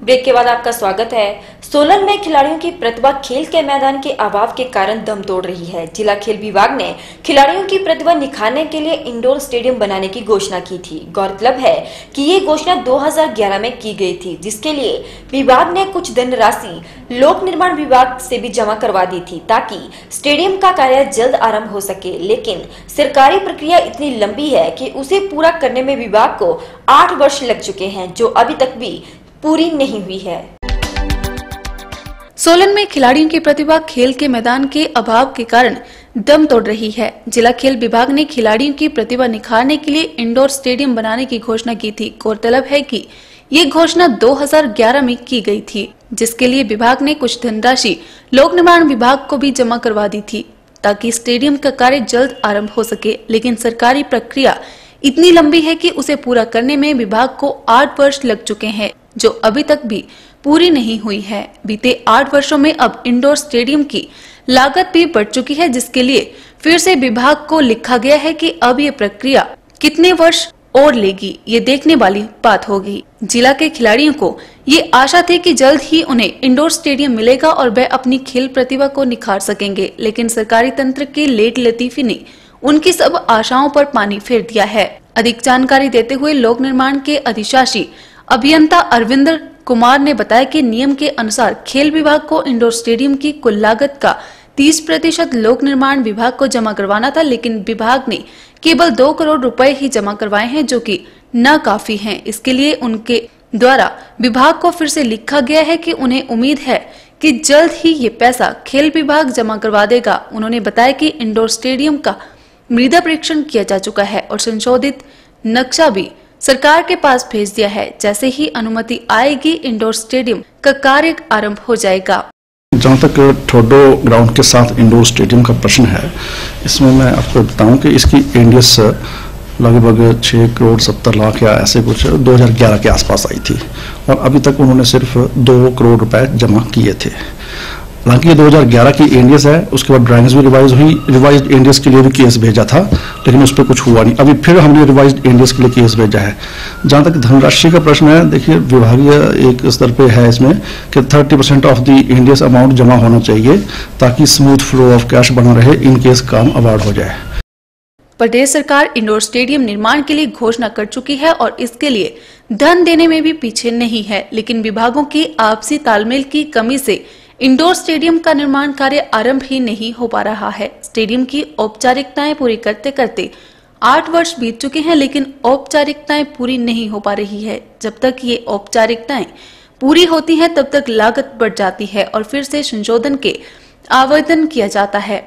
Break के बाद आपका स्वागत है। सोलन में खिलाड़ियों की प्रतिभा खेल के मैदान के अभाव के कारण दम तोड़ रही है। जिला खेल विभाग ने खिलाड़ियों की प्रतिभा निखारने के लिए इंडोर स्टेडियम बनाने की घोषणा की थी। गौरतलब है कि ये घोषणा 2011 में की गई थी, जिसके लिए विभाग ने कुछ धनराशि लोक निर्माण विभाग से भी जमा करवा दी थी ताकि स्टेडियम का कार्य जल्द आरंभ हो सके। लेकिन सरकारी प्रक्रिया इतनी लंबी है की उसे पूरा करने में विभाग को आठ वर्ष लग चुके हैं, जो अभी तक भी पूरी नहीं हुई है। सोलन में खिलाड़ियों की प्रतिभा खेल के मैदान के अभाव के कारण दम तोड़ रही है। जिला खेल विभाग ने खिलाड़ियों की प्रतिभा निखारने के लिए इंडोर स्टेडियम बनाने की घोषणा की थी। गौरतलब है कि ये घोषणा 2011 में की गई थी, जिसके लिए विभाग ने कुछ धनराशि लोक निर्माण विभाग को भी जमा करवा दी थी, ताकि स्टेडियम का कार्य जल्द आरंभ हो सके। लेकिन सरकारी प्रक्रिया इतनी लंबी है कि उसे पूरा करने में विभाग को आठ वर्ष लग चुके हैं। जो अभी तक भी पूरी नहीं हुई है। बीते आठ वर्षों में अब इंडोर स्टेडियम की लागत भी बढ़ चुकी है, जिसके लिए फिर से विभाग को लिखा गया है कि अब ये प्रक्रिया कितने वर्ष और लेगी, ये देखने वाली बात होगी। जिला के खिलाड़ियों को ये आशा थी कि जल्द ही उन्हें इंडोर स्टेडियम मिलेगा और वह अपनी खेल प्रतिभा को निखार सकेंगे, लेकिन सरकारी तंत्र के लेट लतीफी ने उनकी सब आशाओं पर पानी फेर दिया है। अधिक जानकारी देते हुए लोक निर्माण के अधिशासी अभियंता अरविंदर कुमार ने बताया कि नियम के अनुसार खेल विभाग को इंडोर स्टेडियम की कुल लागत का 30 प्रतिशत लोक निर्माण विभाग को जमा करवाना था, लेकिन विभाग ने केवल दो करोड़ रुपए ही जमा करवाए हैं, जो कि न काफ़ी हैं। इसके लिए उनके द्वारा विभाग को फिर से लिखा गया है कि उन्हें उम्मीद है कि जल्द ही ये पैसा खेल विभाग जमा करवा देगा उन्होंने बताया कि इंडोर स्टेडियम का मृदा परीक्षण किया जा चुका है और संशोधित नक्शा भी सरकार के पास भेज दिया है, जैसे ही अनुमति आएगी, इंडोर स्टेडियम का कार्य आरंभ हो जाएगा। जहाँ तक ठोडो ग्राउंड के साथ इंडोर स्टेडियम का प्रश्न है, इसमें मैं आपको बताऊँ कि इसकी एनडीएस लगभग छः करोड़ सत्तर लाख या ऐसे कुछ 2011 के आसपास आई थी, और अभी तक उन्होंने सिर्फ़ दो करोड़ रुपए जमा किए थे। हालाँकि ये 2011 की एनडीएस है, उसके बाद ड्राइंग्स भी रिवाइज हुई रिवाइज एनडीएस के लिए भी केस भेजा था, लेकिन उस पर कुछ हुआ नहीं। अभी फिर हमने रिवाइज एनडीएस के लिए केस भेजा है। जहाँ तक धनराशि का प्रश्न है, देखिए विभागीय एक स्तर पे है इसमें कि 30 percent of the NDS amount जमा होना चाहिए, ताकि स्मूथ फ्लो ऑफ़ कैश बना रहे इन केस काम अवार्ड हो जाए। प्रदेश सरकार इंडोर स्टेडियम निर्माण के लिए घोषणा कर चुकी है और इसके लिए धन देने में भी पीछे नहीं है, लेकिन विभागों की आपसी तालमेल की कमी से इंडोर स्टेडियम का निर्माण कार्य आरंभ ही नहीं हो पा रहा है। स्टेडियम की औपचारिकताएँ पूरी करते करते आठ वर्ष बीत चुके हैं, लेकिन औपचारिकताएँ पूरी नहीं हो पा रही है। जब तक ये औपचारिकताएँ पूरी होती हैं, तब तक लागत बढ़ जाती है और फिर से संशोधन के आवेदन किया जाता है।